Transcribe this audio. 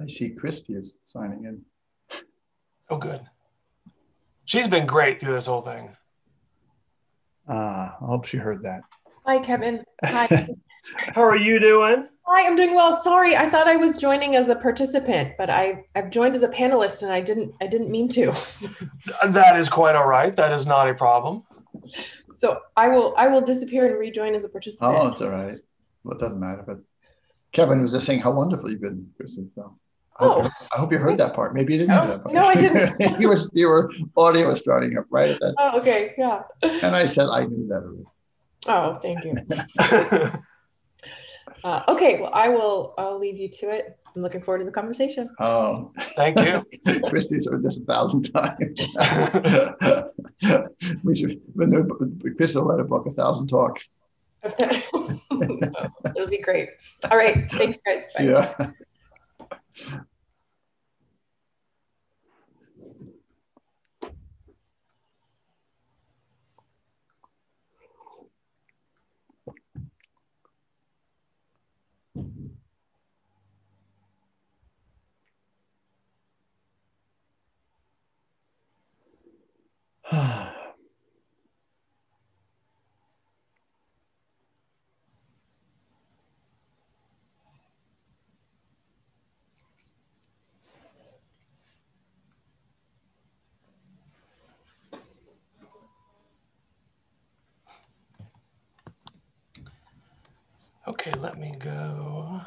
I see Christy is signing in. Oh, good. She's been great through this whole thing. Ah, I hope she heard that. Hi, Kevin. Hi. How are you doing? Hi, I'm doing well. Sorry, I thought I was joining as a participant, but I I've joined as a panelist and I didn't I didn't mean to. That is quite all right. That is not a problem. so I will I will disappear and rejoin as a participant. Oh, it's all right. Well, it doesn't matter. But Kevin was just saying how wonderful you've been, Kristen. So I hope, Oh. you, I hope you heard that part. Maybe you didn't No, hear that part. no, I didn't. you was your audio was starting up right at that, Oh, okay, yeah. and I said I knew that already. Oh, thank you. Uh, okay, well, I will I'll leave you to it. I'm looking forward to the conversation. Oh, Thank you. Christy's heard this a thousand times. we should. When the- Chris will write a book, a thousand talks. It'll be great. All right, thanks, guys. Bye. See ya. Okay, let me go.